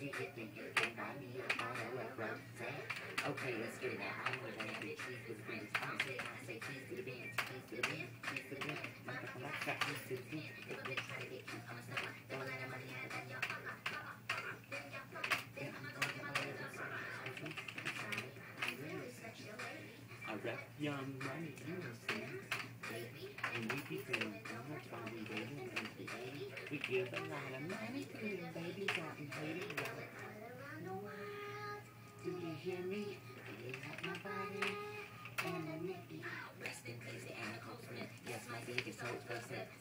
you think you can buy me a bottle of rose? Okay, let's get it. I'm gonna get cheese with greens. I'm say, I say cheese to the beans, cheese to the beans, cheese to the beans. Motherfucker, like that, cheese to the beans. If they try to get you, I'm a snapper. Don't let them money have that, yo. I young money, you know, baby. And we be feeling much while we waiting and we We give a lot of money to them, baby. hear me? My body. Nicky. Rest in peace, Anna Nicole Smith. Yes, my biggest is so.